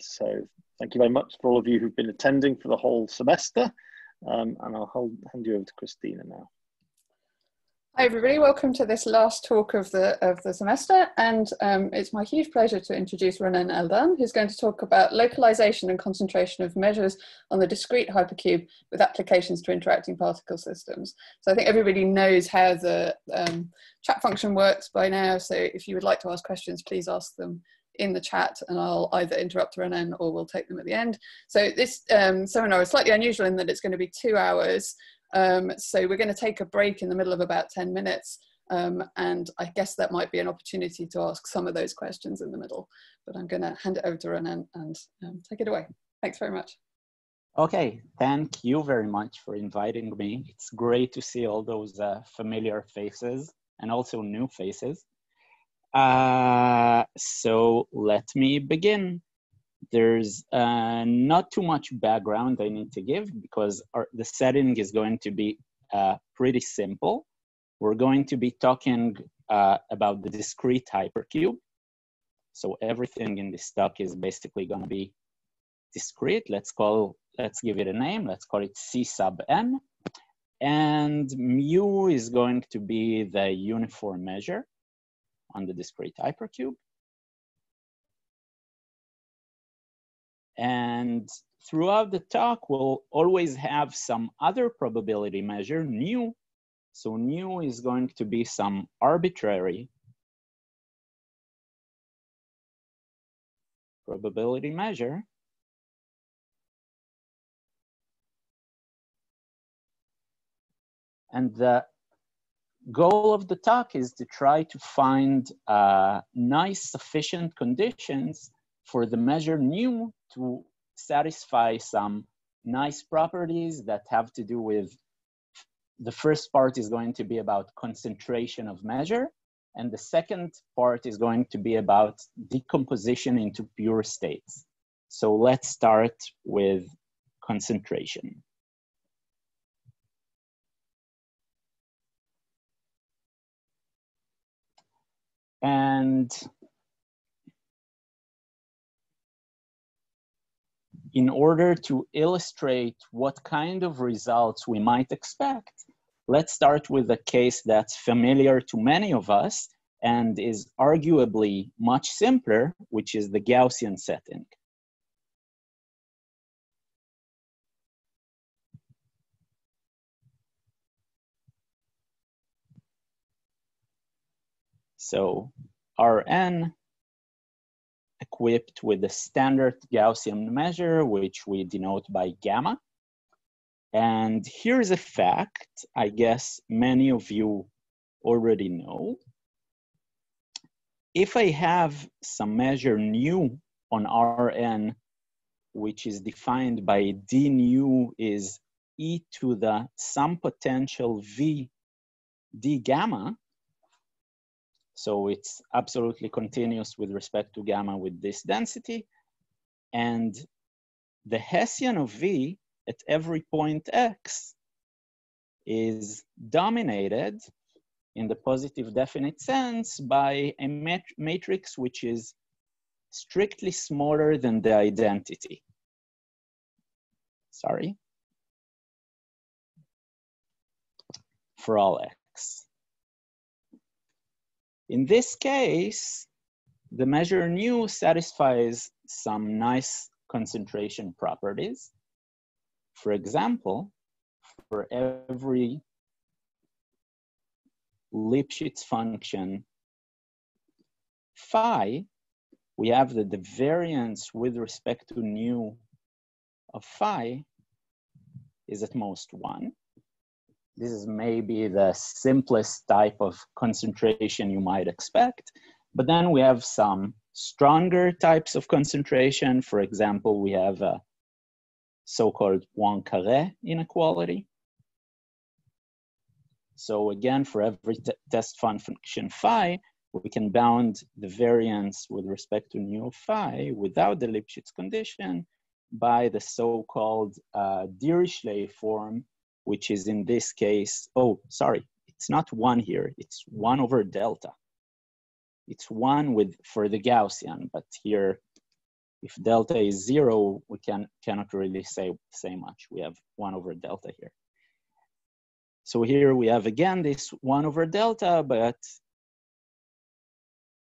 So thank you very much for all of you who've been attending for the whole semester. Um, and I'll hold, hand you over to Christina now. Hi everybody, welcome to this last talk of the of the semester and um, it's my huge pleasure to introduce Ronen Eldan who's going to talk about localization and concentration of measures on the discrete hypercube with applications to interacting particle systems. So I think everybody knows how the um, chat function works by now so if you would like to ask questions please ask them in the chat and I'll either interrupt Ronen or we'll take them at the end. So this um, seminar is slightly unusual in that it's going to be two hours um, so we're going to take a break in the middle of about 10 minutes. Um, and I guess that might be an opportunity to ask some of those questions in the middle. But I'm going to hand it over to Ronen and um, take it away. Thanks very much. Okay, thank you very much for inviting me. It's great to see all those uh, familiar faces and also new faces. Uh, so let me begin there's uh, not too much background I need to give because our, the setting is going to be uh, pretty simple. We're going to be talking uh, about the discrete hypercube. So everything in this talk is basically going to be discrete. Let's call, let's give it a name. Let's call it C sub n. And mu is going to be the uniform measure on the discrete hypercube. And throughout the talk, we'll always have some other probability measure, nu. So nu is going to be some arbitrary probability measure. And the goal of the talk is to try to find uh, nice sufficient conditions for the measure nu to satisfy some nice properties that have to do with the first part is going to be about concentration of measure and the second part is going to be about decomposition into pure states. So let's start with concentration. And in order to illustrate what kind of results we might expect, let's start with a case that's familiar to many of us and is arguably much simpler, which is the Gaussian setting. So Rn equipped with the standard Gaussian measure, which we denote by gamma. And here's a fact I guess many of you already know. If I have some measure nu on Rn, which is defined by d nu is e to the some potential v d gamma, so it's absolutely continuous with respect to gamma with this density. And the Hessian of V at every point X is dominated in the positive definite sense by a mat matrix which is strictly smaller than the identity. Sorry. For all X. In this case, the measure nu satisfies some nice concentration properties. For example, for every Lipschitz function phi, we have that the variance with respect to nu of phi is at most one. This is maybe the simplest type of concentration you might expect. But then we have some stronger types of concentration. For example, we have a so-called Poincare inequality. So again, for every test function phi, we can bound the variance with respect to nu phi without the Lipschitz condition by the so-called uh, Dirichlet form which is in this case, oh, sorry, it's not one here, it's one over delta. It's one with for the Gaussian, but here if delta is zero, we can, cannot really say, say much. We have one over delta here. So here we have again this one over delta, but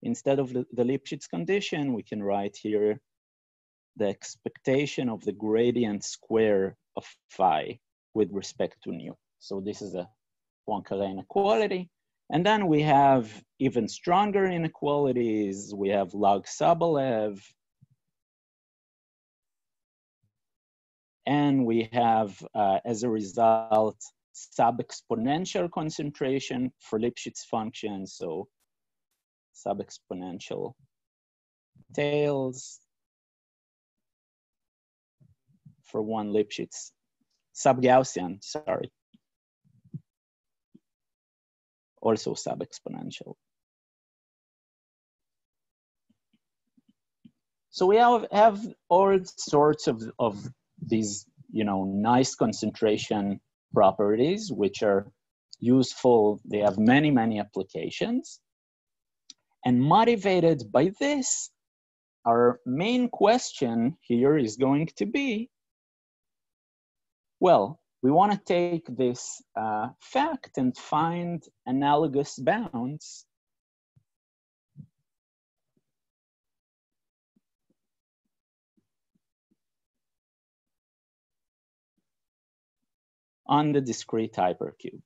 instead of the, the Lipschitz condition, we can write here the expectation of the gradient square of phi with respect to nu. So this is a Poincare inequality. And then we have even stronger inequalities. We have log Sobolev. And we have, uh, as a result, sub-exponential concentration for Lipschitz functions. So sub-exponential tails for one Lipschitz, sub-Gaussian, sorry. Also sub-exponential. So we have, have all sorts of, of these, you know, nice concentration properties, which are useful. They have many, many applications. And motivated by this, our main question here is going to be, well, we want to take this uh, fact and find analogous bounds on the discrete hypercube.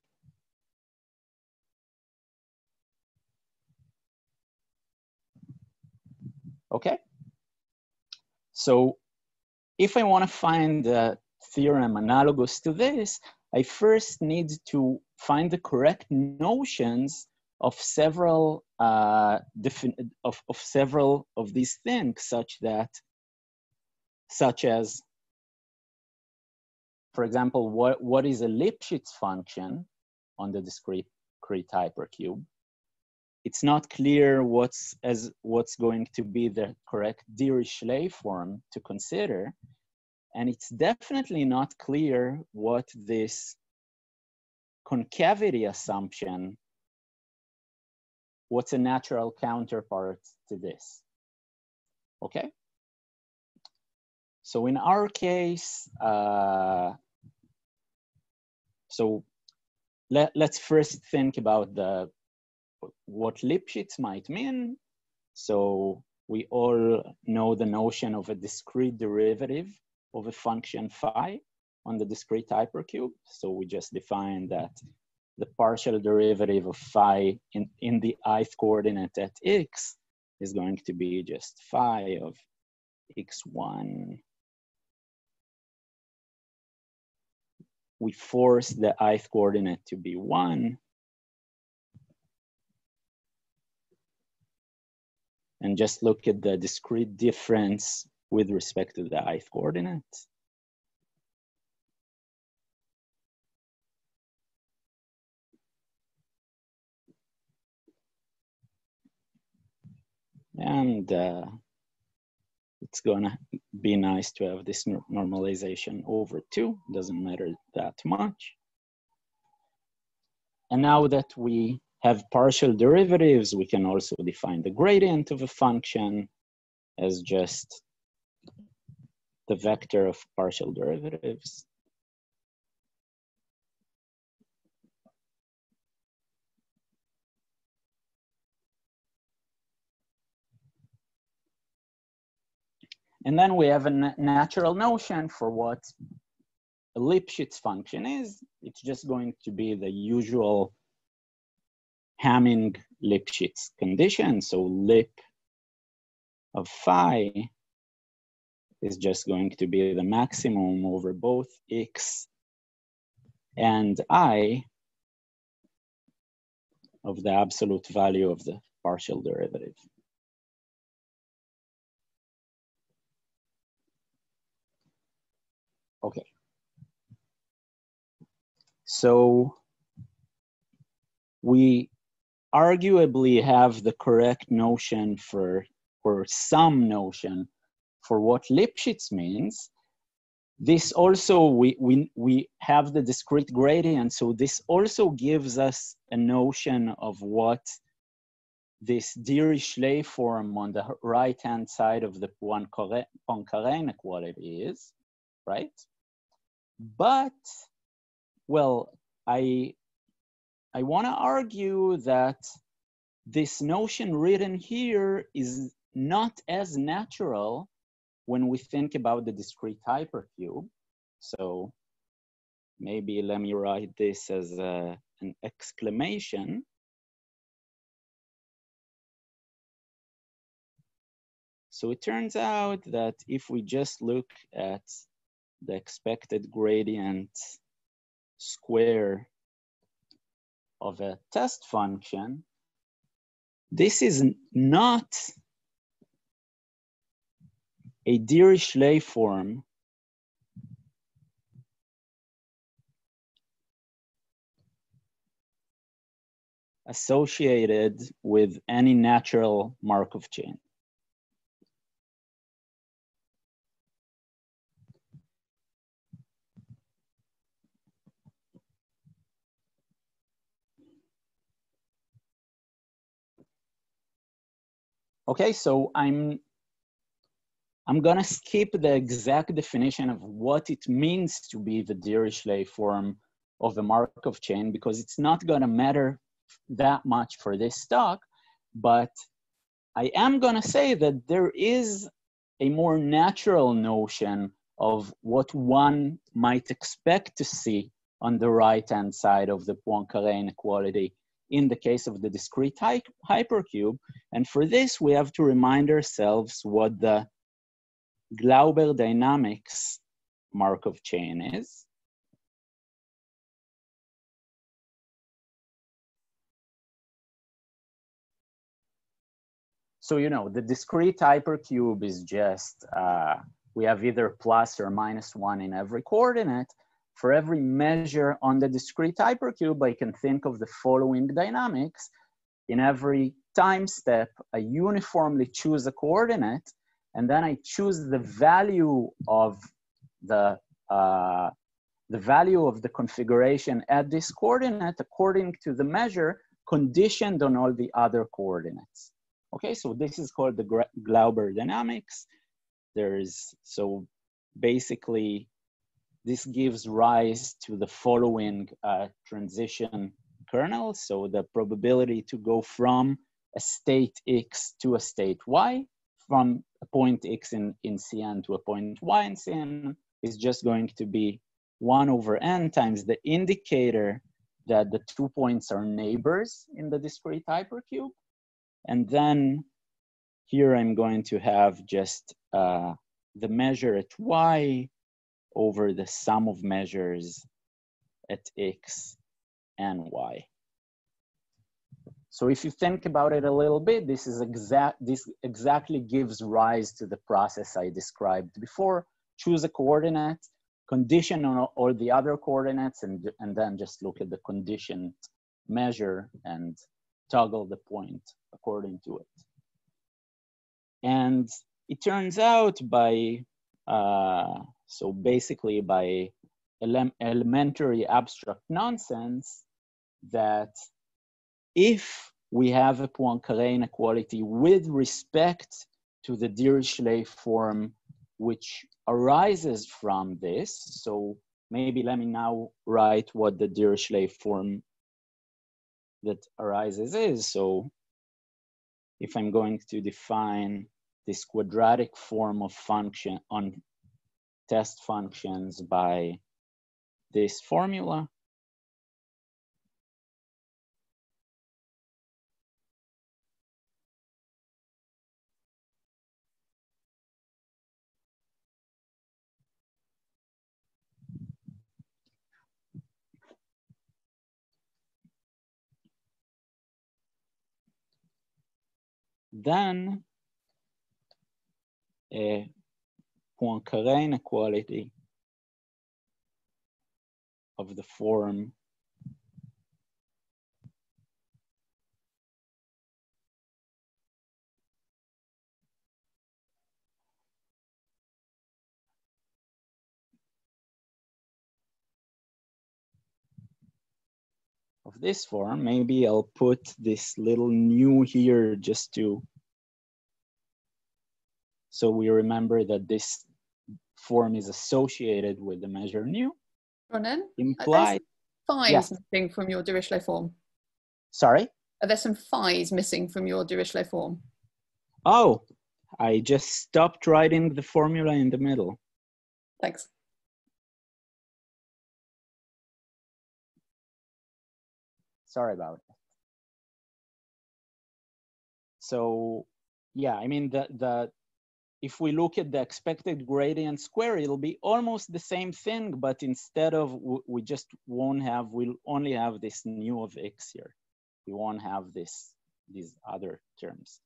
Okay? So if I want to find the theorem analogous to this, I first need to find the correct notions of several uh, of, of several of these things, such that, such as for example, what, what is a Lipschitz function on the discrete hypercube? It's not clear what's, as, what's going to be the correct Dirichlet form to consider. And it's definitely not clear what this concavity assumption, what's a natural counterpart to this, okay? So in our case, uh, so let, let's first think about the what Lipschitz might mean. So we all know the notion of a discrete derivative of a function phi on the discrete hypercube. So we just define that the partial derivative of phi in, in the ith coordinate at x is going to be just phi of x1 we force the ith coordinate to be one. And just look at the discrete difference with respect to the ith coordinate. And uh, it's gonna be nice to have this normalization over two, doesn't matter that much. And now that we have partial derivatives, we can also define the gradient of a function as just the vector of partial derivatives. And then we have a natural notion for what a Lipschitz function is. It's just going to be the usual Hamming-Lipschitz condition. So lip of phi is just going to be the maximum over both x and i of the absolute value of the partial derivative. Okay. So we arguably have the correct notion for, or some notion for what Lipschitz means. This also, we, we, we have the discrete gradient, so this also gives us a notion of what this Dirichlet form on the right-hand side of the Poincare inequality is, right? But, well, I, I wanna argue that this notion written here is not as natural when we think about the discrete hypercube. So maybe let me write this as a, an exclamation. So it turns out that if we just look at the expected gradient square of a test function, this is not a Dirichlet form associated with any natural Markov chain. Okay, so I'm I'm gonna skip the exact definition of what it means to be the Dirichlet form of a Markov chain because it's not gonna matter that much for this talk, but I am gonna say that there is a more natural notion of what one might expect to see on the right-hand side of the Poincare inequality in the case of the discrete hy hypercube. And for this, we have to remind ourselves what the Glauber dynamics Markov chain is. So, you know, the discrete hypercube is just, uh, we have either plus or minus one in every coordinate. For every measure on the discrete hypercube, I can think of the following dynamics. In every time step, I uniformly choose a coordinate, and then I choose the value of the, uh, the value of the configuration at this coordinate according to the measure conditioned on all the other coordinates. Okay, so this is called the Glauber dynamics. There's, so basically, this gives rise to the following uh, transition kernel. So the probability to go from a state X to a state Y, from a point X in, in Cn to a point Y in Cn is just going to be one over N times the indicator that the two points are neighbors in the discrete hypercube. And then here I'm going to have just uh, the measure at y over the sum of measures at x and y. So if you think about it a little bit, this is exact. This exactly gives rise to the process I described before. Choose a coordinate, condition on all the other coordinates, and and then just look at the conditioned measure and toggle the point according to it. And it turns out by, uh, so basically by ele elementary abstract nonsense, that if we have a Poincare inequality with respect to the Dirichlet form which arises from this, so maybe let me now write what the Dirichlet form that arises is. So if I'm going to define this quadratic form of function on test functions by this formula, then a Poincare inequality of the form of this form. Maybe I'll put this little new here just to, so we remember that this form is associated with the measure nu. Ronen, uh, Implied. phi's Yes. missing from your Dirichlet form. Sorry? Are there some phi's missing from your Dirichlet form? Oh, I just stopped writing the formula in the middle. Thanks. Sorry about it. So yeah, I mean, the, the, if we look at the expected gradient square, it'll be almost the same thing, but instead of, we just won't have, we'll only have this nu of x here. We won't have this, these other terms.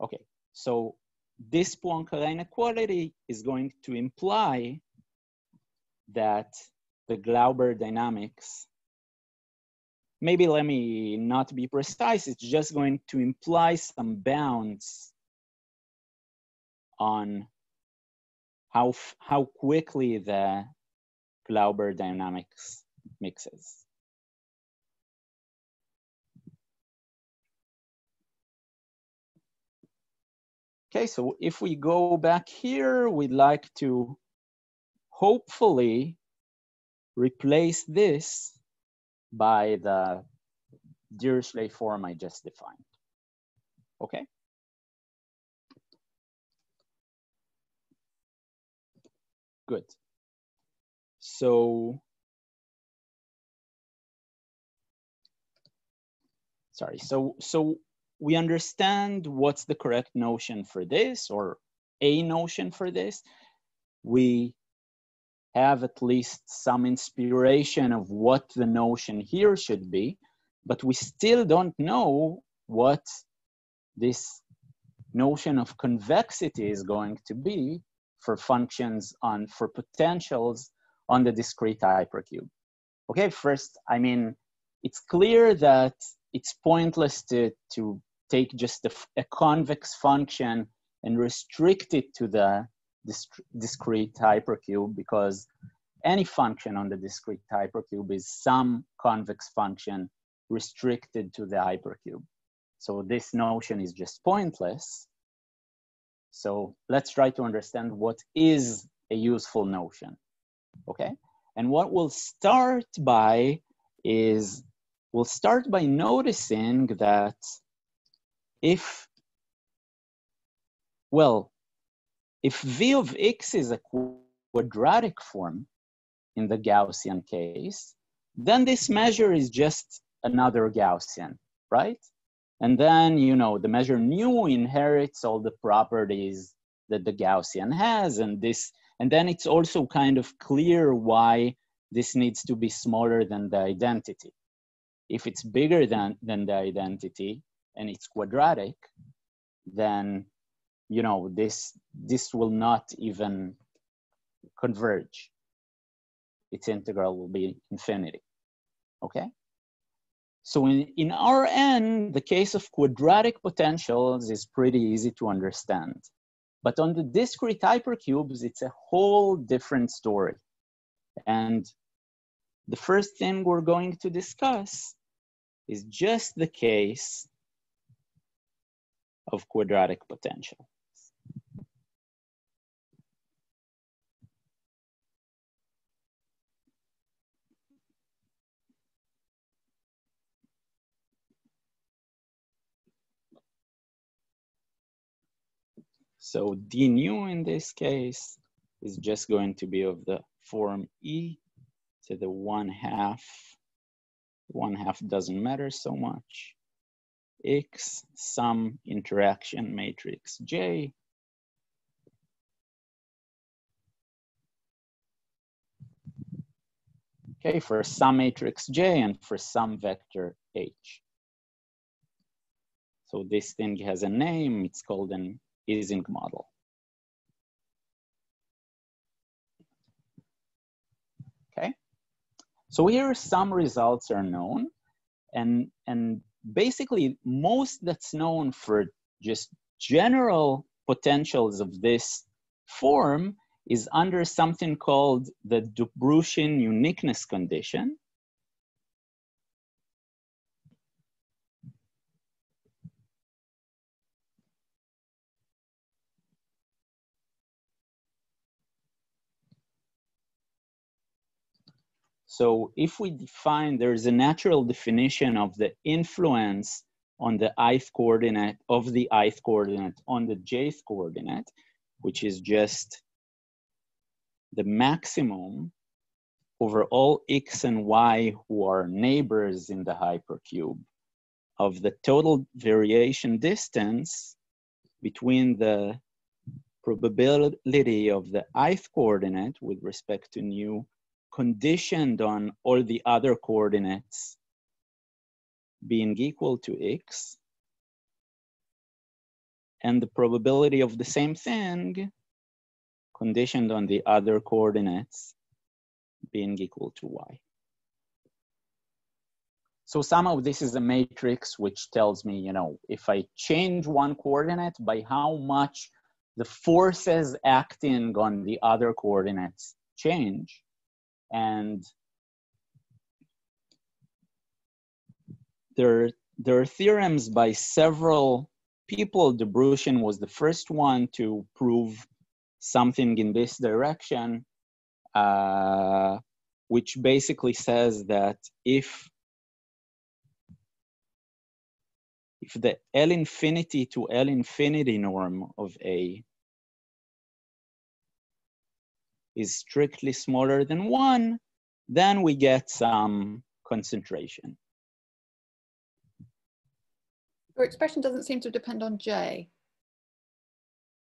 Okay, so this Poincare inequality is going to imply that the Glauber dynamics maybe let me not be precise. It's just going to imply some bounds on how, how quickly the Glauber dynamics mixes. Okay, so if we go back here, we'd like to hopefully replace this by the Dirichlet form I just defined. Okay? Good. So, sorry, so, so we understand what's the correct notion for this or a notion for this. We have at least some inspiration of what the notion here should be, but we still don't know what this notion of convexity is going to be for functions on, for potentials on the discrete hypercube. Okay, first, I mean, it's clear that it's pointless to, to take just a, a convex function and restrict it to the discrete hypercube because any function on the discrete hypercube is some convex function restricted to the hypercube. So this notion is just pointless. So let's try to understand what is a useful notion, okay? And what we'll start by is, we'll start by noticing that if, well, if v of x is a quadratic form in the Gaussian case, then this measure is just another Gaussian, right? And then, you know, the measure nu inherits all the properties that the Gaussian has, and this, and then it's also kind of clear why this needs to be smaller than the identity. If it's bigger than, than the identity and it's quadratic, then you know this this will not even converge. Its integral will be infinity. Okay so in, in Rn, the case of quadratic potentials is pretty easy to understand. But on the discrete hypercubes it's a whole different story. And the first thing we're going to discuss is just the case of quadratic potential So d nu in this case is just going to be of the form e to the one half. One half doesn't matter so much. x some interaction matrix J. Okay, for some matrix J and for some vector H. So this thing has a name, it's called an Ising model. Okay, so here some results are known and, and basically most that's known for just general potentials of this form is under something called the Dobrushin uniqueness condition. So if we define, there's a natural definition of the influence on the ith coordinate of the ith coordinate on the jth coordinate, which is just the maximum over all x and y who are neighbors in the hypercube of the total variation distance between the probability of the ith coordinate with respect to nu conditioned on all the other coordinates being equal to x and the probability of the same thing conditioned on the other coordinates being equal to y. So somehow this is a matrix which tells me, you know, if I change one coordinate by how much the forces acting on the other coordinates change. And there, there are theorems by several people. De Dobrushin was the first one to prove something in this direction, uh, which basically says that if if the L infinity to L infinity norm of A is strictly smaller than one, then we get some concentration. Your expression doesn't seem to depend on J.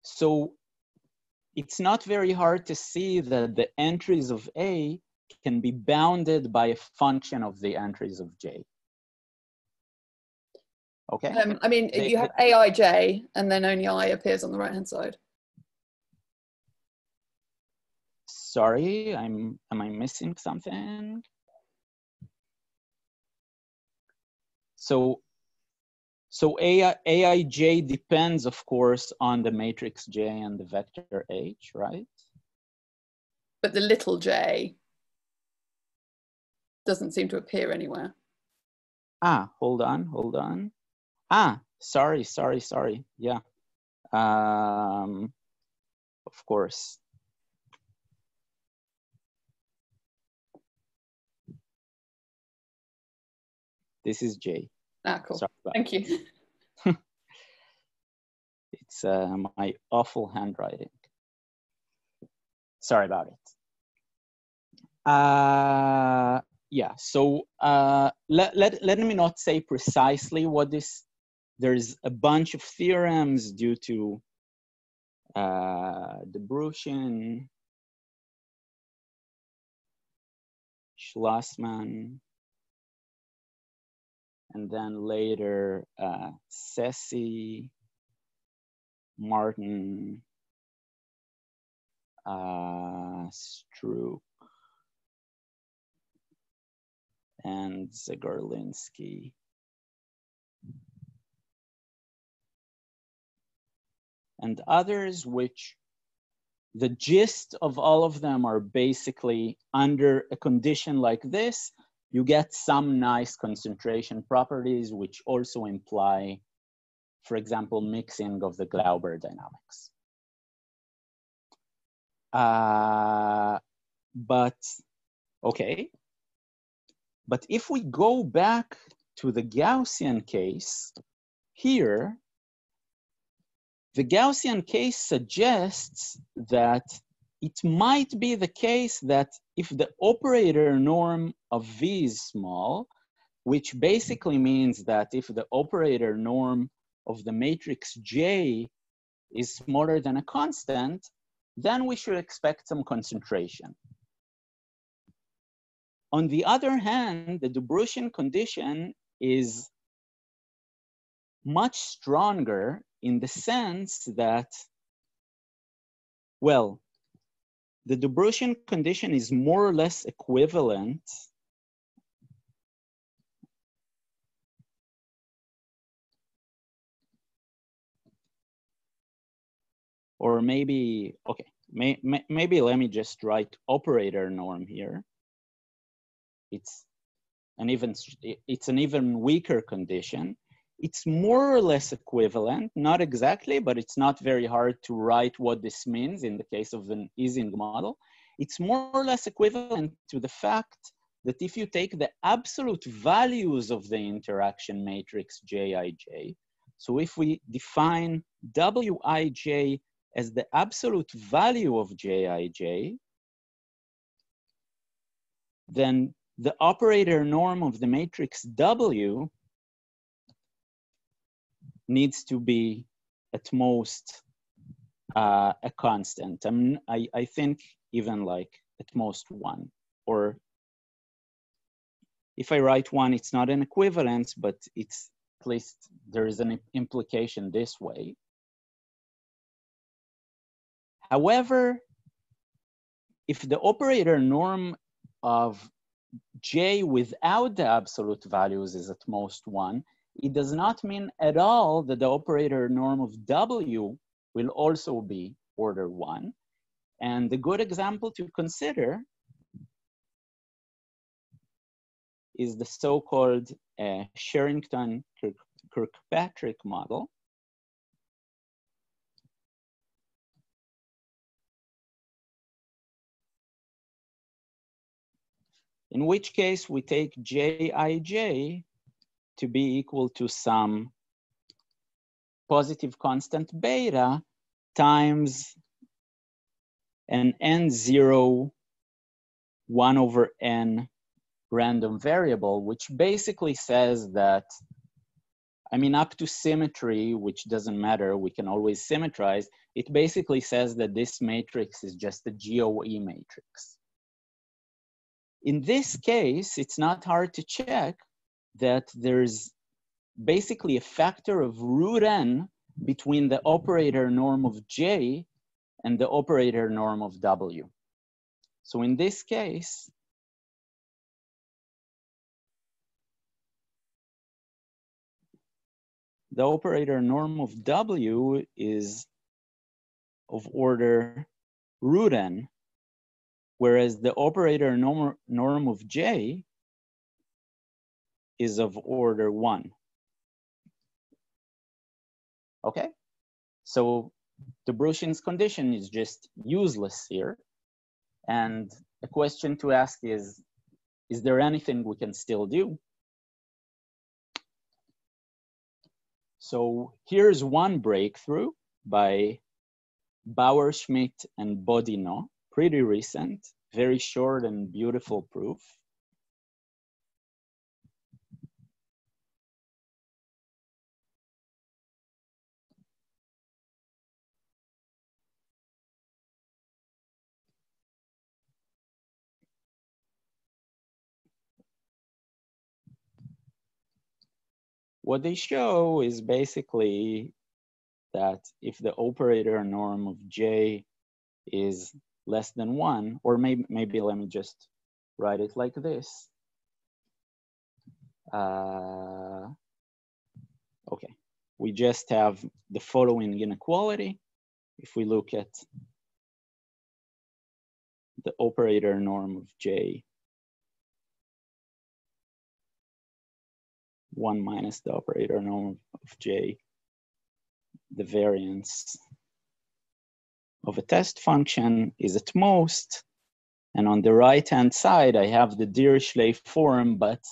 So it's not very hard to see that the entries of A can be bounded by a function of the entries of J. Okay. Um, I mean, They- you have AIJ and then only I appears on the right hand side. Sorry, I'm am I missing something? So so AI, AIJ depends, of course, on the matrix J and the vector H, right? But the little j doesn't seem to appear anywhere. Ah, hold on, hold on. Ah, sorry, sorry, sorry. Yeah. Um, of course. This is J. Ah, cool. Thank you. It's uh, my awful handwriting. Sorry about it. Uh, yeah, so uh, let, let, let me not say precisely what this, there's a bunch of theorems due to uh, Dobrushin, Shlosman, and then later uh, Cesi, Martin, uh, Stroock, and Zegarlinski. And others which the gist of all of them are basically under a condition like this, you get some nice concentration properties which also imply, for example, mixing of the Glauber dynamics. Uh, but, okay. But if we go back to the Gaussian case, here, the Gaussian case suggests that it might be the case that if the operator norm of V is small, which basically means that if the operator norm of the matrix J is smaller than a constant, then we should expect some concentration. On the other hand, the Dobrushin condition is much stronger in the sense that, well, the Dobrushin condition is more or less equivalent or maybe, okay, may, may, maybe let me just write operator norm here. It's an even, it's an even weaker condition. It's more or less equivalent, not exactly, but it's not very hard to write what this means in the case of an Ising model. It's more or less equivalent to the fact that if you take the absolute values of the interaction matrix Jij, so if we define Wij as the absolute value of Jij, then the operator norm of the matrix W needs to be at most uh, a constant. I, mean, I, I think even like at most one, or if I write one, it's not an equivalence, but it's at least there is an implication this way. However, if the operator norm of J without the absolute values is at most one, it does not mean at all that the operator norm of W will also be order one. And the good example to consider is the so-called uh, Sherrington-Kirkpatrick model. In which case we take Jij to be equal to some positive constant beta times an n0 1 over n random variable, which basically says that, I mean, up to symmetry, which doesn't matter, we can always symmetrize, it basically says that this matrix is just a GOE matrix. In this case, it's not hard to check that there's basically a factor of root n between the operator norm of J and the operator norm of W. So in this case, the operator norm of W is of order root n, whereas the operator norm, norm of J is of order one. Okay, so Dobrushin's condition is just useless here. And the question to ask is, is there anything we can still do? So here's one breakthrough by Bauerschmidt and Bodineau, pretty recent, very short and beautiful proof. What they show is basically that if the operator norm of J is less than one, or maybe, maybe let me just write it like this. Uh, okay, we just have the following inequality. If we look at the operator norm of J 1 minus the operator norm of J, the variance of a test function is at most. And on the right-hand side, I have the Dirichlet form, but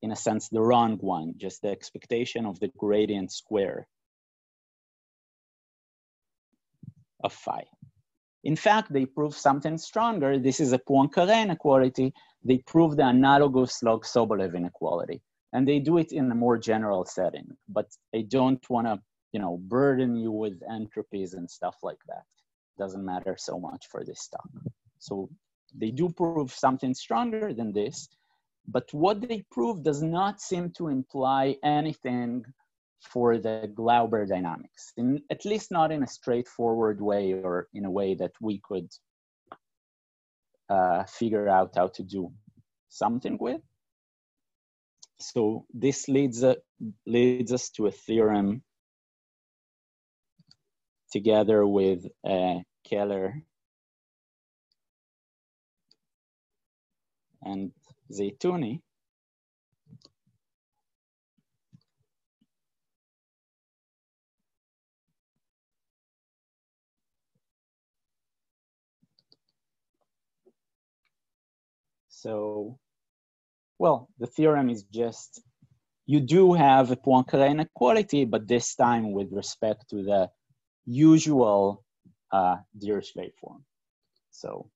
in a sense, the wrong one, just the expectation of the gradient square of phi. In fact, they prove something stronger. This is a Poincare inequality. They prove the analogous log Sobolev inequality and they do it in a more general setting but they don't want to you know burden you with entropies and stuff like that doesn't matter so much for this talk so they do prove something stronger than this but what they prove does not seem to imply anything for the Glauber dynamics, in, at least not in a straightforward way or in a way that we could uh, figure out how to do something with. So this leads, uh, leads us to a theorem together with uh, Koehler and Zeitouni. So, well, the theorem is just, you do have a Poincare inequality, but this time with respect to the usual uh, Dirichlet form. So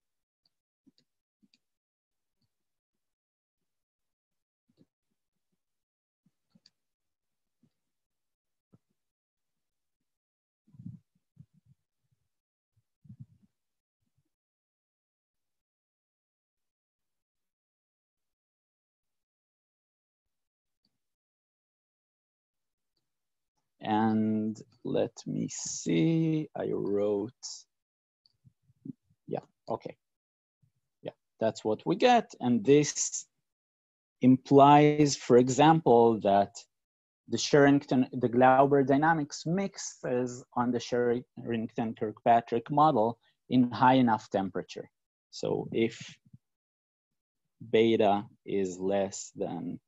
And let me see, I wrote, yeah, okay. Yeah, that's what we get. And this implies, for example, that the Sherrington, the Glauber dynamics mixes on the Sherrington-Kirkpatrick model in high enough temperature. So if beta is less than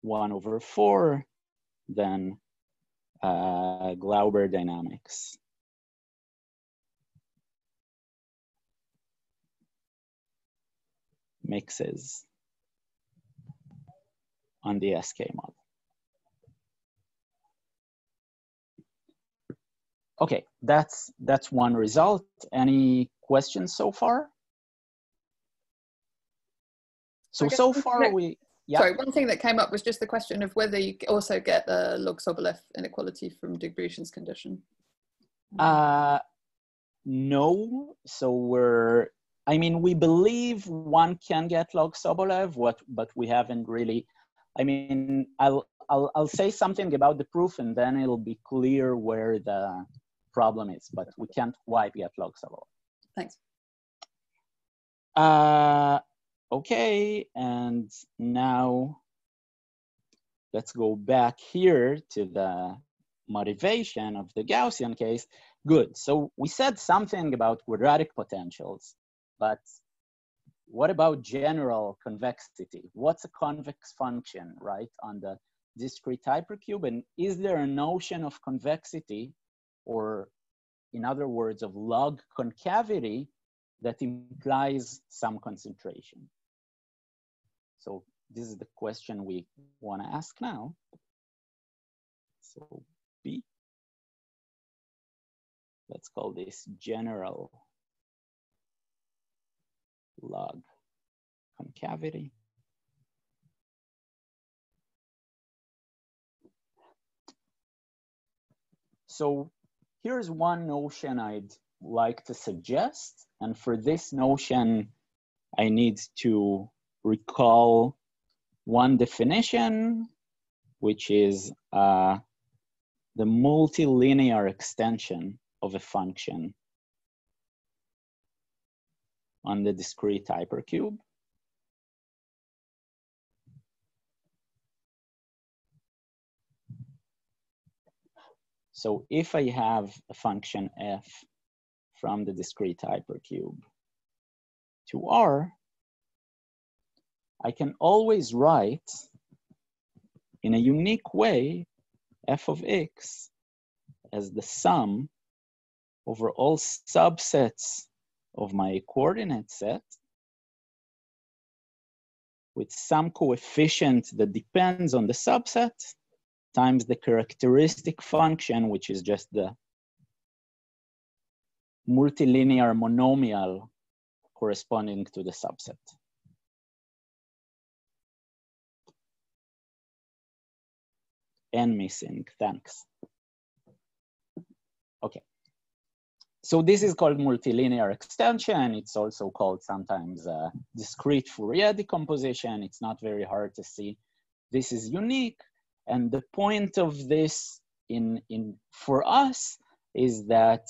one over four, then uh, Glauber dynamics. Mixes on the SK model. Okay, that's that's one result. Any questions so far? So so far we yeah. Sorry, one thing that came up was just the question of whether you also get the log Sobolev inequality from Dobrushin's condition. Uh, no. So we're, I mean, we believe one can get log Sobolev, what, but we haven't really, I mean, I'll, I'll, I'll say something about the proof and then it'll be clear where the problem is, but we can't quite get log Sobolev. Thanks. Uh, Okay, and now let's go back here to the motivation of the Gaussian case. Good, so we said something about quadratic potentials, but what about general convexity? What's a convex function, right, on the discrete hypercube? And is there a notion of convexity, or in other words, of log concavity that implies some concentration? So this is the question we want to ask now. So B, let's call this general log concavity. So here's one notion I'd like to suggest. And for this notion, I need to recall one definition, which is uh, the multilinear extension of a function on the discrete hypercube. So if I have a function f from the discrete hypercube to R, I can always write in a unique way f of x as the sum over all subsets of my coordinate set with some coefficient that depends on the subset times the characteristic function, which is just the multilinear monomial corresponding to the subset. And missing, thanks. Okay. So this is called multilinear extension. It's also called sometimes uh, discrete Fourier decomposition. It's not very hard to see. This is unique. And the point of this in, in for us is that,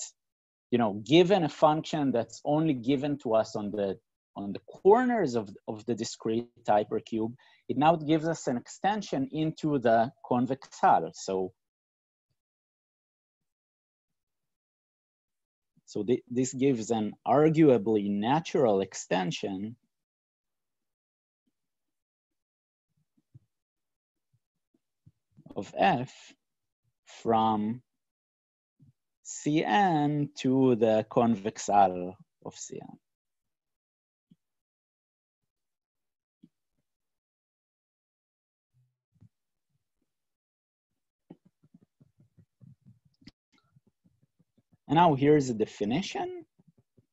you know, given a function that's only given to us on the on the corners of, of the discrete hypercube, it now gives us an extension into the convex hull. So, so th this gives an arguably natural extension of f from Cn to the convex hull of Cn. And now here's a definition.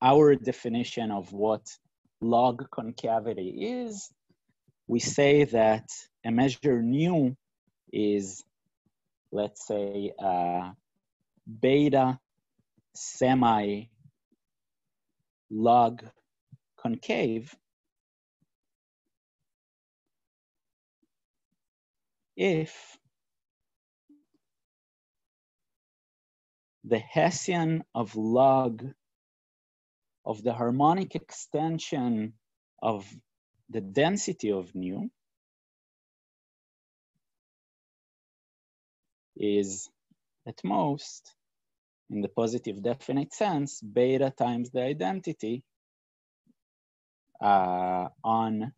Our definition of what log concavity is, we say that a measure nu is, let's say, uh, beta semi log concave if the Hessian of log of the harmonic extension of the density of nu is at most, in the positive definite sense, beta times the identity uh, on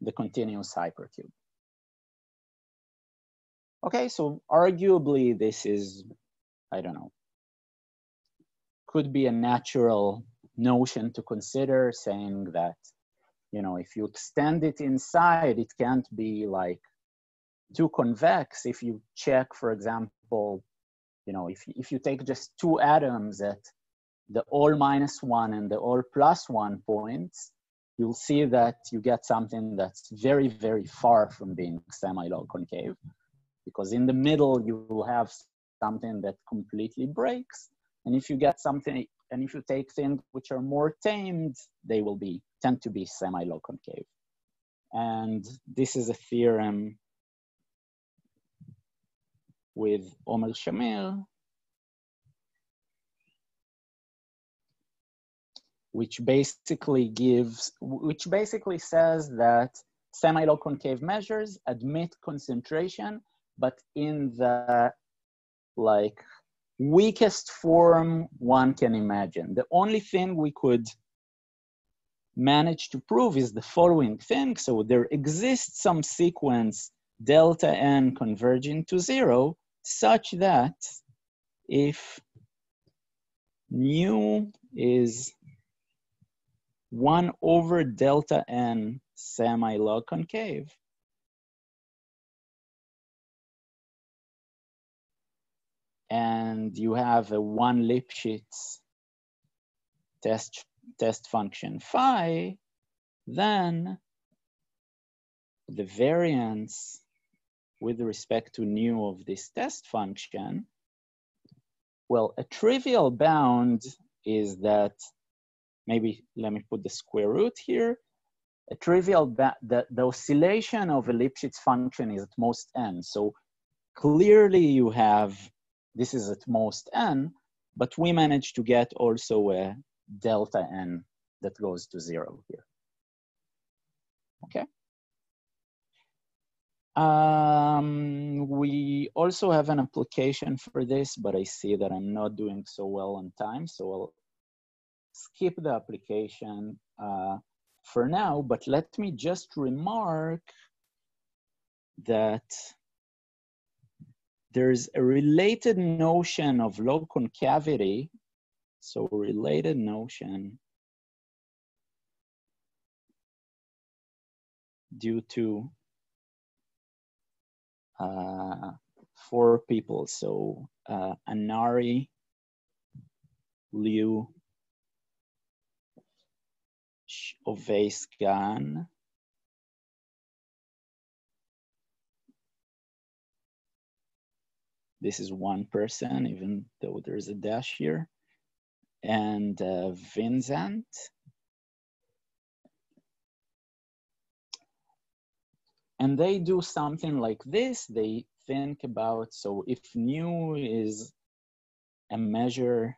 the continuous hypercube. Okay, so arguably this is, I don't know, could be a natural notion to consider saying that, you know, if you extend it inside, it can't be like too convex. If you check, for example, you know, if, if you take just two atoms at the all minus one and the all plus one points, you'll see that you get something that's very, very far from being semi-log concave. Because in the middle, you will have something that completely breaks. And if you get something, and if you take things which are more tamed, they will be tend to be semi-log concave. And this is a theorem with Omer Shamir, which basically gives, which basically says that semi-log concave measures admit concentration, but in the like weakest form one can imagine. The only thing we could manage to prove is the following thing. So there exists some sequence delta n converging to zero such that if nu is 1 over delta n semi-log concave. And you have a one Lipschitz test, test function phi, then the variance with respect to nu of this test function, well, a trivial bound is that maybe let me put the square root here. A trivial, the, the oscillation of a Lipschitz function is at most n. So clearly you have, this is at most n, but we manage to get also a delta n that goes to zero here. Okay. Um, we also have an application for this, but I see that I'm not doing so well on time, so I'll skip the application uh, for now, but let me just remark that there's a related notion of log concavity. So related notion due to uh, four people. So uh, Anari, Liu, Oveis Gharan. This is one person, even though there's a dash here. And uh, Vinzant. And they do something like this. They think about, so if nu is a measure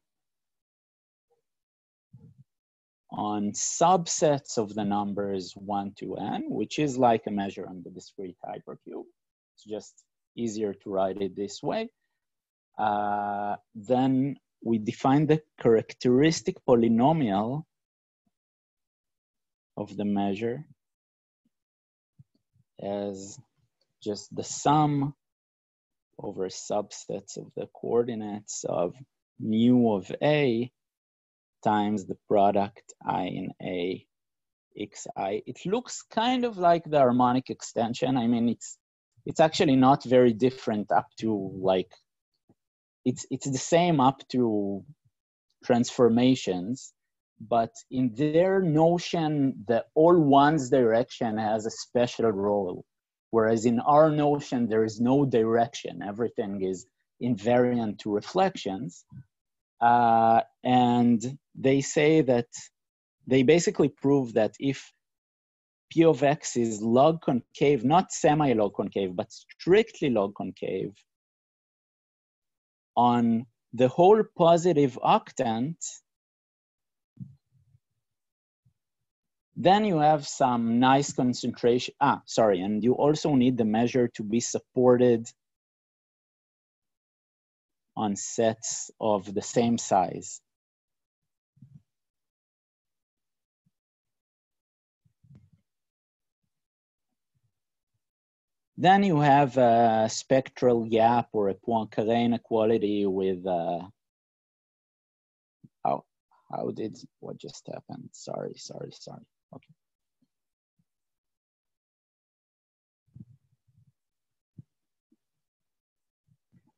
on subsets of the numbers 1 to n, which is like a measure on the discrete hypercube. It's just easier to write it this way. Uh, then we define the characteristic polynomial of the measure as just the sum over subsets of the coordinates of mu of a times the product i in a xi. It looks kind of like the harmonic extension. I mean, it's it's actually not very different up to like it's it's the same up to transformations but in their notion the all one's direction has a special role. Whereas in our notion there is no direction. Everything is invariant to reflections. Uh, and they say that they basically prove that if p of x is log concave not semi-log concave but strictly log concave on the whole positive octant Then you have some nice concentration. Ah, sorry, and you also need the measure to be supported on sets of the same size. Then you have a spectral gap or a Poincare inequality with, uh, how, how did, what just happened? Sorry, sorry, sorry. Okay.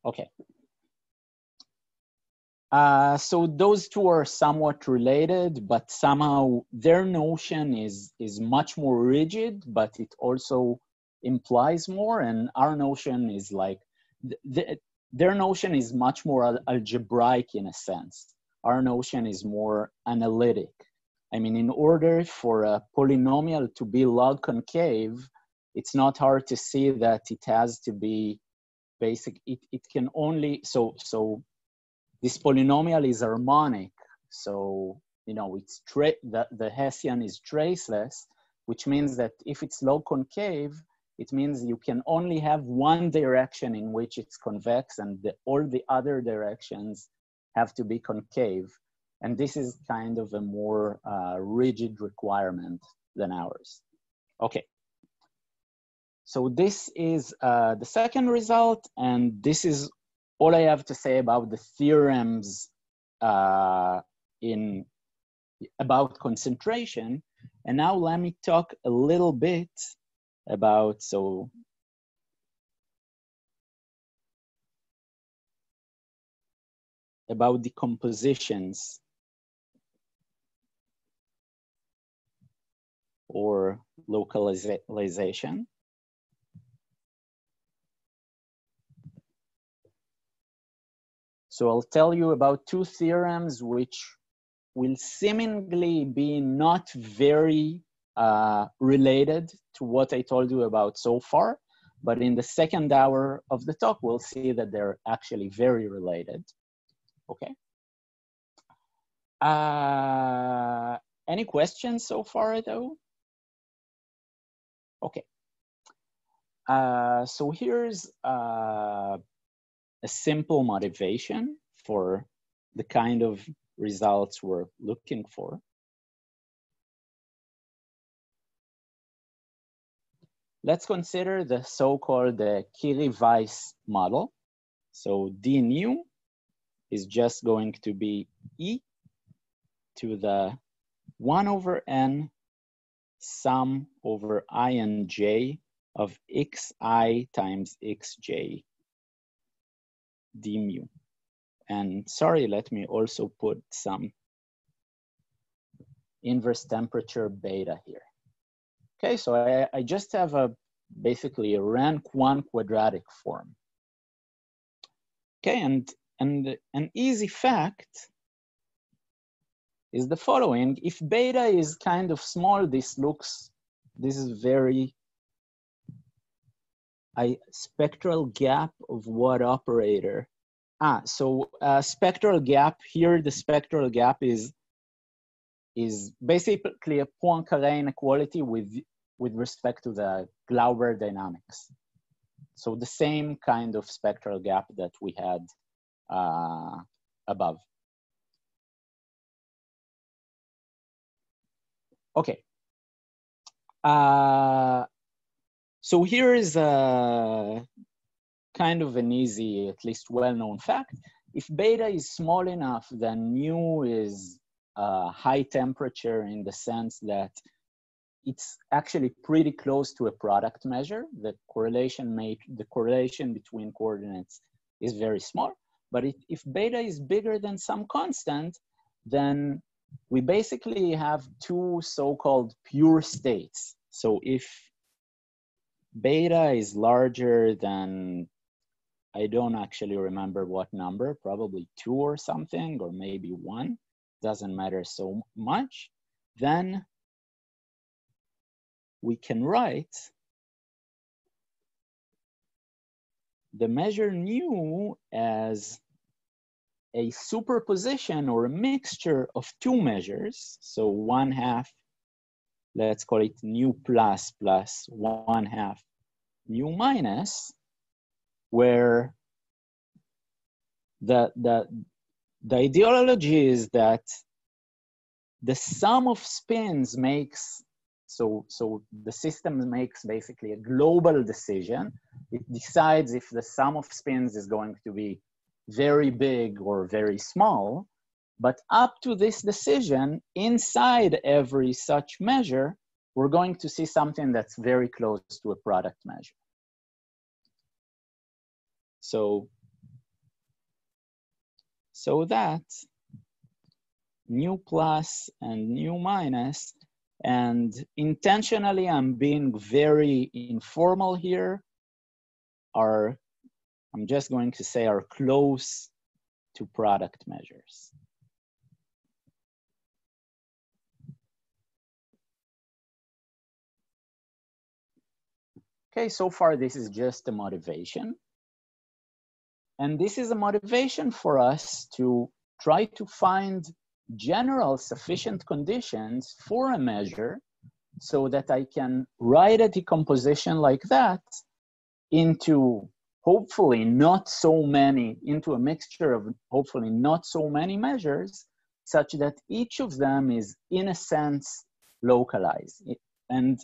Okay. Uh, so those two are somewhat related, but somehow their notion is is much more rigid, but it also implies more. And our notion is like the, their notion is much more algebraic in a sense. Our notion is more analytic. I mean, in order for a polynomial to be log concave, it's not hard to see that it has to be basic. It, it can only, so, so this polynomial is harmonic. So, you know, it's tra- the, the Hessian is traceless, which means that if it's log concave, it means you can only have one direction in which it's convex and the, all the other directions have to be concave. And this is kind of a more uh, rigid requirement than ours. Okay. So this is uh, the second result, and this is all I have to say about the theorems uh, in about concentration. And now let me talk a little bit about so about the compositions or localization. So I'll tell you about two theorems which will seemingly be not very uh, related to what I told you about so far, but in the second hour of the talk, we'll see that they're actually very related. Okay. Uh, any questions so far, though? Okay. Uh, so here's uh, a simple motivation for the kind of results we're looking for. Let's consider the so-called uh, Curie-Weiss model. So d nu is just going to be e to the 1 over n sum over i and j of xi times xj d mu. And sorry, let me also put some inverse temperature beta here. Okay, so I, I just have a basically a rank one quadratic form. Okay, and, and an easy fact is the following. If beta is kind of small, this looks, this is very, a spectral gap of what operator? Ah, so uh, spectral gap here, the spectral gap is is basically a Poincare inequality with with respect to the Glauber dynamics. So the same kind of spectral gap that we had uh, above. Okay. Uh, so here is a kind of an easy, at least well-known fact. If beta is small enough, then mu is uh, high temperature in the sense that it's actually pretty close to a product measure. The correlation made, the correlation between coordinates is very small. But if, if beta is bigger than some constant, then we basically have two so-called pure states. So if beta is larger than, I don't actually remember what number, probably two or something, or maybe one, doesn't matter so much, then we can write the measure nu as a superposition or a mixture of two measures. So one half, let's call it nu plus plus one half nu minus, where the, the, the ideology is that the sum of spins makes so, so the system makes basically a global decision. It decides if the sum of spins is going to be very big or very small. But up to this decision, inside every such measure, we're going to see something that's very close to a product measure. So, so that nu plus and nu minus and intentionally, I'm being very informal here, are, I'm just going to say are close to product measures. Okay, so far this is just a motivation. And this is a motivation for us to try to find general sufficient conditions for a measure so that I can write a decomposition like that into hopefully not so many, into a mixture of hopefully not so many measures, such that each of them is in a sense localized. And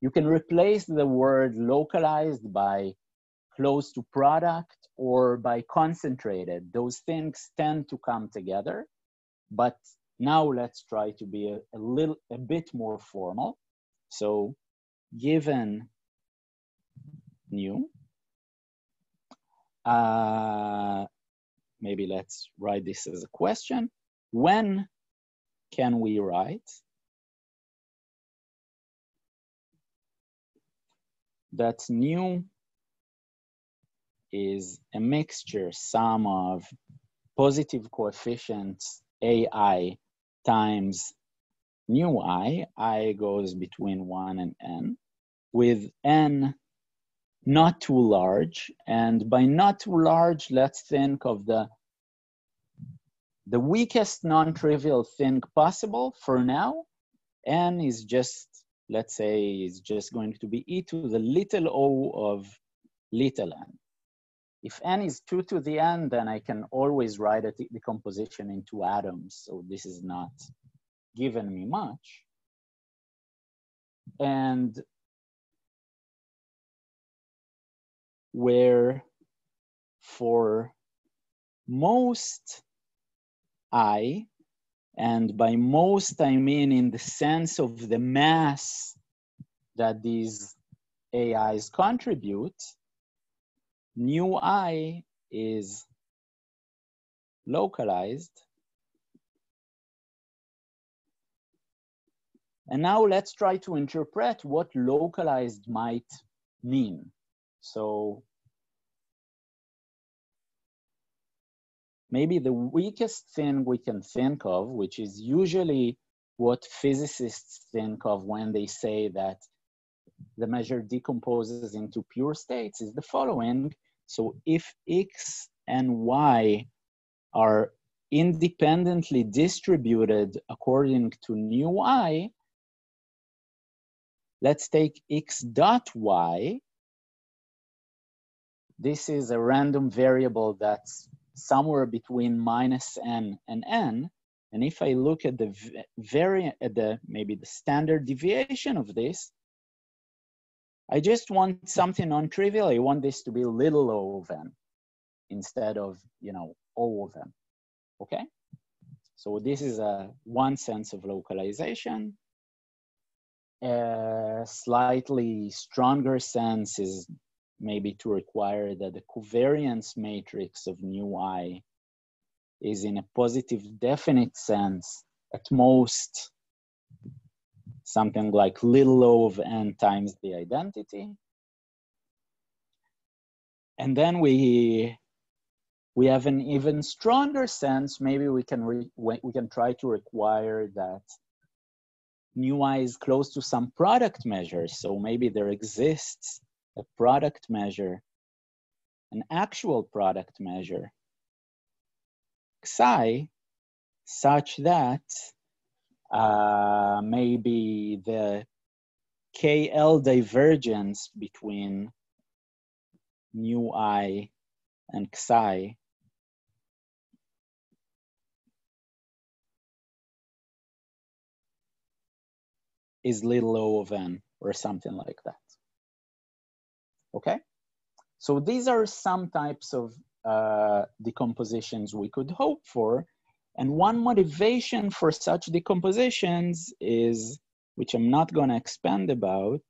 you can replace the word localized by close to product or by concentrated. Those things tend to come together. But now let's try to be a, a little, a bit more formal. So given nu, uh, maybe let's write this as a question. When can we write that nu is a mixture sum of positive coefficients ai times nu i, i goes between 1 and n, with n not too large. And by not too large, let's think of the, the weakest non-trivial thing possible for now. n is just, let's say, is just going to be e to the little o of little n. If n is 2 to the n, then I can always write a decomposition into atoms. So this is not given me much. And where for most i, and by most I mean in the sense of the mass that these AIs contribute, nu i is localized. And now let's try to interpret what localized might mean. So maybe the weakest thing we can think of, which is usually what physicists think of when they say that the measure decomposes into pure states is the following. So if X and Y are independently distributed according to nu i, let's take X dot Y. This is a random variable that's somewhere between minus n and n. And if I look at the at the maybe the standard deviation of this, I just want something non-trivial. I want this to be little o of n instead of, you know, o of n, okay? So this is a one sense of localization. a slightly stronger sense is maybe to require that the covariance matrix of nu i is in a positive definite sense at most something like little o of n times the identity. And then we we have an even stronger sense. Maybe we can re, we can try to require that nu i is close to some product measure. So maybe there exists a product measure, an actual product measure, psi, such that uh, maybe the KL divergence between nu i and psi is little o of n or something like that. Okay, so these are some types of uh, decompositions we could hope for and one motivation for such decompositions is, which I'm not going to expand about,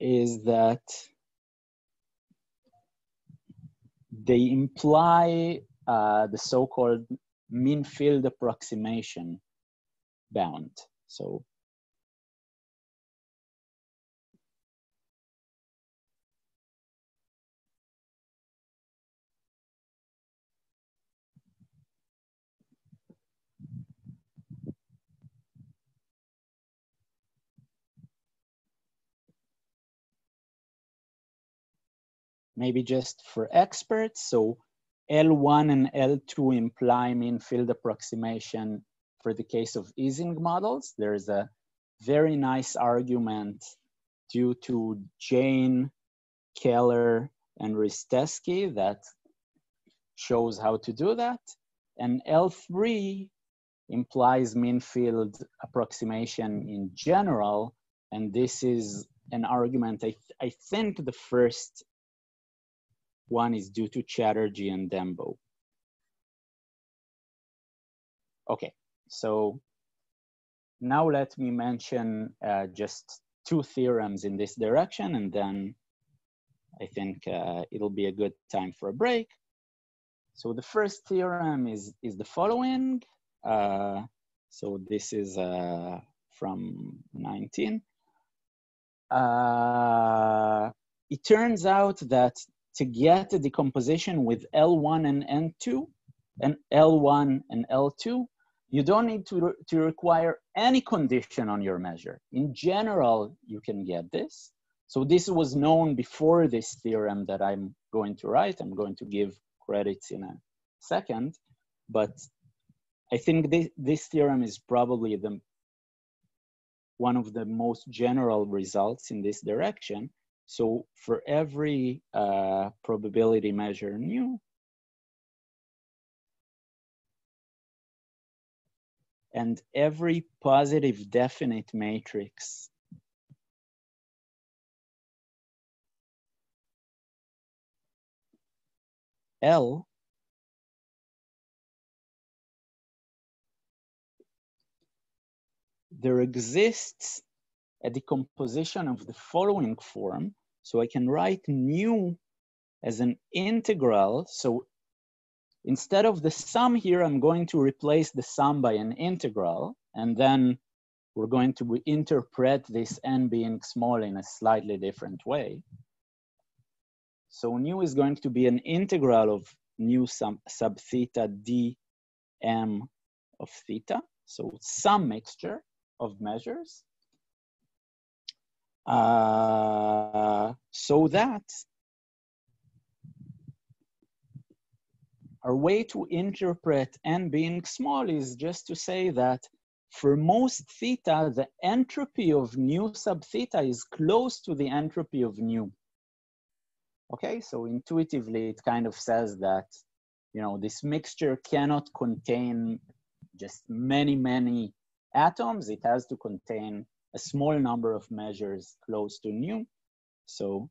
is that they imply uh, the so-called mean field approximation bound. So maybe just for experts. So L1 and L2 imply mean field approximation for the case of Ising models. There's a very nice argument due to Jain, Koehler, and Risteski that shows how to do that. And L3 implies mean field approximation in general. And this is an argument, I, th I think the first one is due to Chatterjee and Dembo. Okay, so now let me mention uh, just two theorems in this direction and then I think uh, it'll be a good time for a break. So the first theorem is, is the following. Uh, so this is uh, from 19. Uh, it turns out that to get a decomposition with L1 and N2 and L1 and L2, you don't need to, to require any condition on your measure. In general, you can get this. So this was known before this theorem that I'm going to write. I'm going to give credits in a second, but I think this, this theorem is probably the one of the most general results in this direction. So for every uh, probability measure nu, and every positive definite matrix L there exists a decomposition of the following form. So I can write nu as an integral. So instead of the sum here, I'm going to replace the sum by an integral. And then we're going to interpret this n being small in a slightly different way. So nu is going to be an integral of nu sub, sub theta d m of theta. So some mixture of measures uh, so that our way to interpret n being small is just to say that for most theta, the entropy of nu sub theta is close to the entropy of nu. Okay, so intuitively it kind of says that, you know, this mixture cannot contain just many, many atoms. It has to contain a small number of measures close to nu. So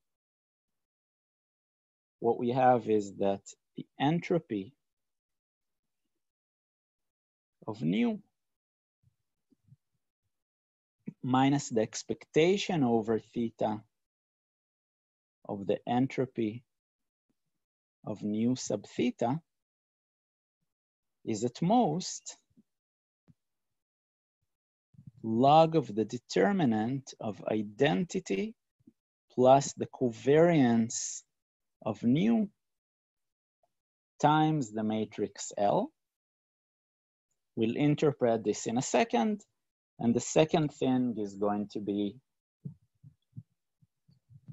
what we have is that the entropy of nu minus the expectation over theta of the entropy of nu sub theta is at most log of the determinant of identity plus the covariance of nu times the matrix L. We'll interpret this in a second. And the second thing is going to be,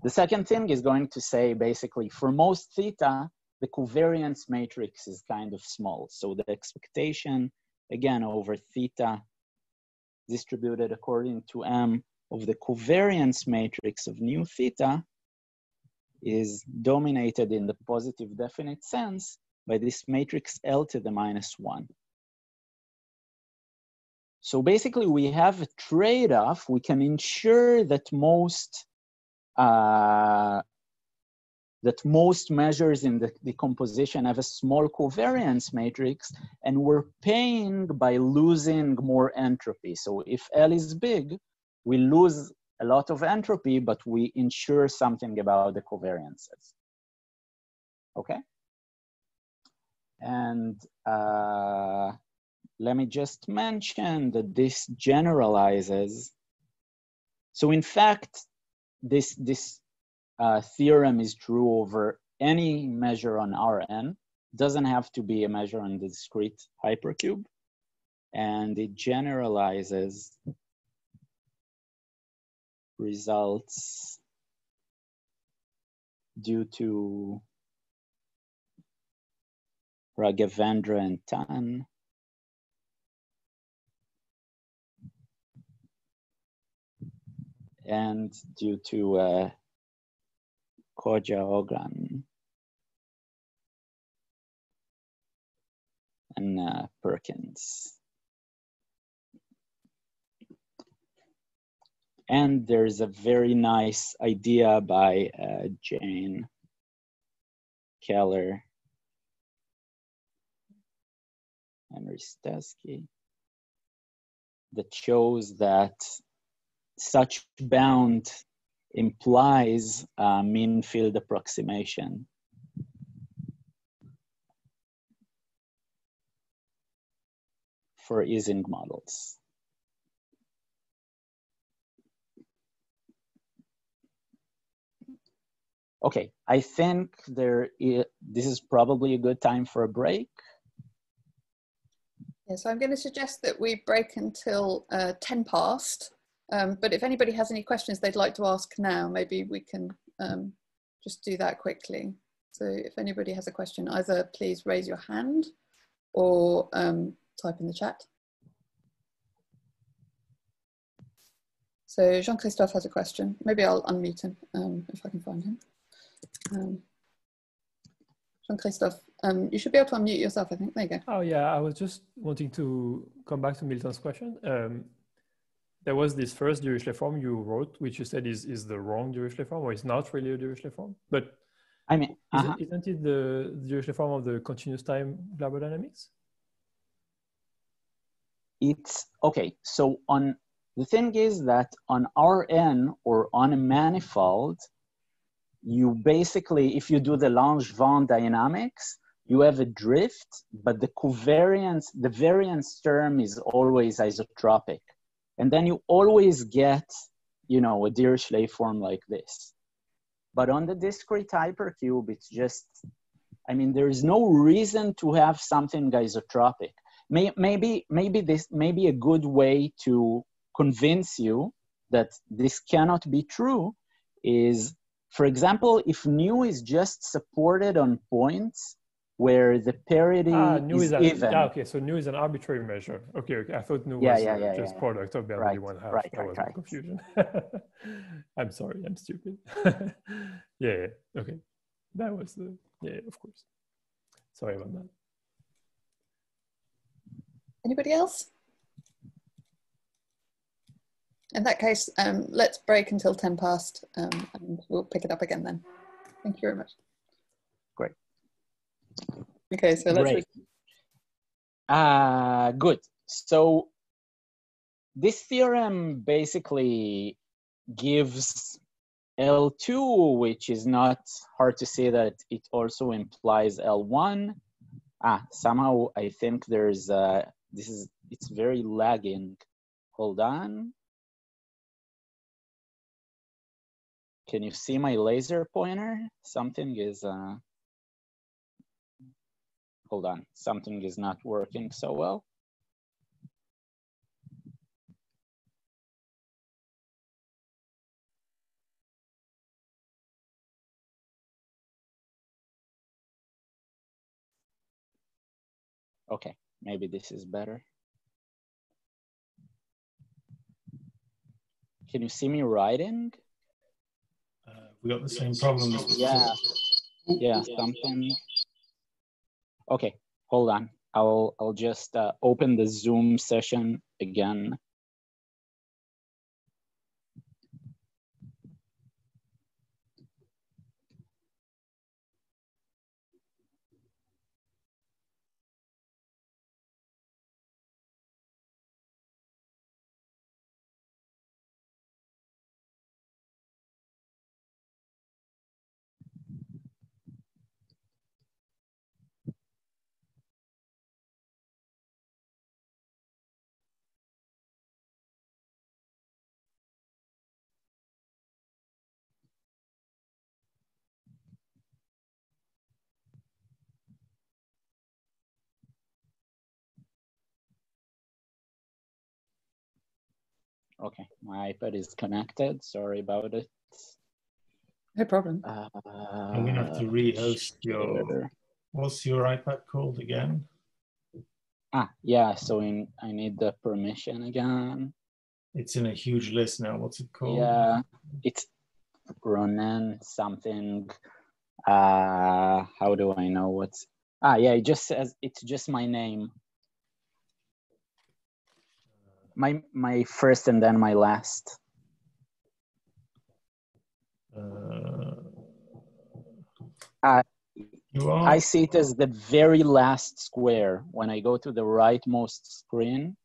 the second thing is going to say basically for most theta, the covariance matrix is kind of small. So the expectation, again, over theta distributed according to M of the covariance matrix of nu theta is dominated in the positive definite sense by this matrix L to the minus one. So basically we have a trade-off. We can ensure that most uh, that most measures in the decomposition have a small covariance matrix and we're paying by losing more entropy. So if L is big, we lose a lot of entropy, but we ensure something about the covariances. Okay? And uh, let me just mention that this generalizes. So in fact, this, this uh, theorem is true over any measure on Rn. Doesn't have to be a measure on the discrete hypercube. And it generalizes results due to Raghavendra and Tan. And due to uh, Coja-Oghlan and uh, Perkins. And there's a very nice idea by uh, Jain Koehler. and Risteski that shows that such bound implies a mean field approximation. for Ising models. Okay, I think there is, this is probably a good time for a break. Yeah, so I'm going to suggest that we break until uh, 10 past. Um, but if anybody has any questions they'd like to ask now, maybe we can um, just do that quickly. So if anybody has a question, either please raise your hand or um, type in the chat. So Jean-Christophe has a question. Maybe I'll unmute him um, if I can find him. Um, Jean-Christophe, um, you should be able to unmute yourself, I think. There you go. Oh yeah, I was just wanting to come back to Milton's question. Um, there was this first Dirichlet form you wrote, which you said is, is the wrong Dirichlet form, or it's not really a Dirichlet form. But I mean, uh -huh. isn't, it the Dirichlet form of the continuous time Glauber dynamics? It's okay. So on the thing is that on Rn or on a manifold, you basically, if you do the Langevin dynamics, you have a drift, but the covariance, the variance term is always isotropic. And then you always get, you know, a Dirichlet form like this. But on the discrete hypercube, it's just, I mean, there is no reason to have something isotropic. May, maybe, maybe this may be a good way to convince you that this cannot be true is for example, if nu is just supported on points where the parity ah, is, is an, even. Yeah, okay, so nu is an arbitrary measure. Okay, okay. I thought new yeah, was yeah, yeah, just yeah, product of boundary right, one half. Right, that right, was right. confusion. I'm sorry, I'm stupid. yeah, yeah, okay. That was the, yeah, of course. Sorry about that. Anybody else? In that case, um, let's break until 10 past um, and we'll pick it up again then. Thank you very much. Okay, so let's. Great. Uh, good. So this theorem basically gives L2, which is not hard to say that it also implies L1. Ah, somehow I think there's, uh, this is, it's very lagging. Hold on. Can you see my laser pointer? Something is, uh, hold on, something is not working so well. Okay, maybe this is better. Can you see me writing? Uh, we got the same problem. Yeah, yeah, something. Okay, hold on. I'll I'll just uh, open the Zoom session again. Okay, my iPad is connected. Sorry about it. No problem. Uh, I'm gonna have to rehost your. share. What's your iPad called again? Ah, yeah. So in, I need the permission again. It's in a huge list now. What's it called? Yeah, it's Ronen something. Uh, how do I know what's? Ah, yeah. It just says it's just my name. My my first and then my last. Uh, are. I see it as the very last square. When I go to the rightmost screen,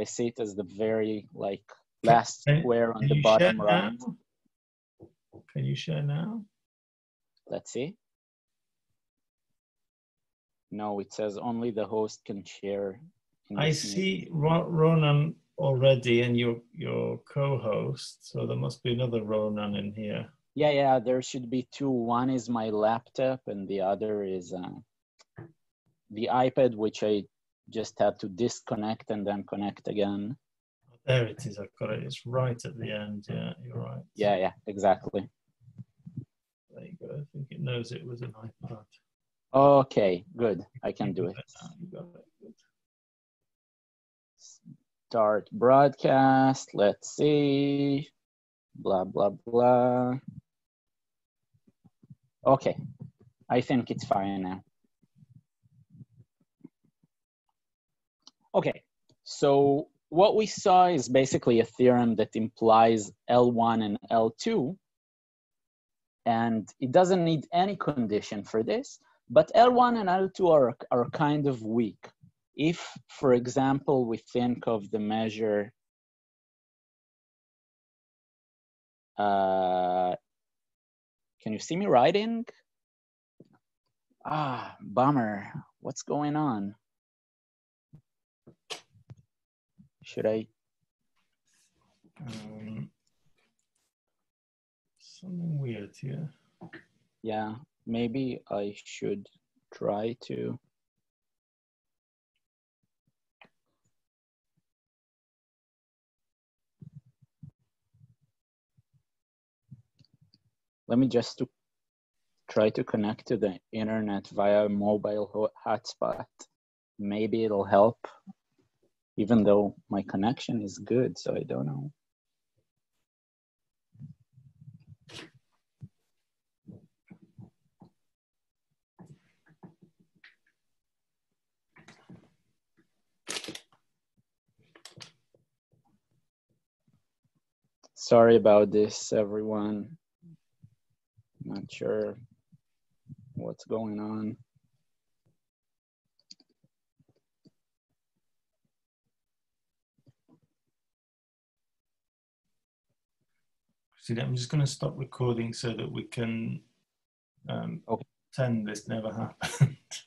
I see it as the very like last Can- square on the bottom right. now? Can you share now? Let's see. No, it says only the host can share. I see Ronen already and your your co-host, so there must be another Ronen in here. Yeah, yeah, there should be two. One is my laptop and the other is uh, the iPad, which I just had to disconnect and then connect again. There it is. I've got it. It's right at the end. Yeah, you're right. Yeah, yeah, exactly. There you go. I think it knows it was an iPad. Okay, good. I can do it. Start broadcast. Let's see. Blah, blah, blah. Okay, I think it's fine now. Okay, so what we saw is basically a theorem that implies L1 and L2. And it doesn't need any condition for this, but L1 and L2 are, are kind of weak. If, for example, we think of the measure uh, can you see me writing? Ah, bummer. What's going on? Should I? Um, something weird here. Yeah, maybe I should try to. Let me just to try to connect to the internet via mobile hotspot. Maybe it'll help, even though my connection is good, so I don't know. Sorry about this, everyone. Not sure what's going on. See, I'm just going to stop recording so that we can um, okay. pretend this never happened.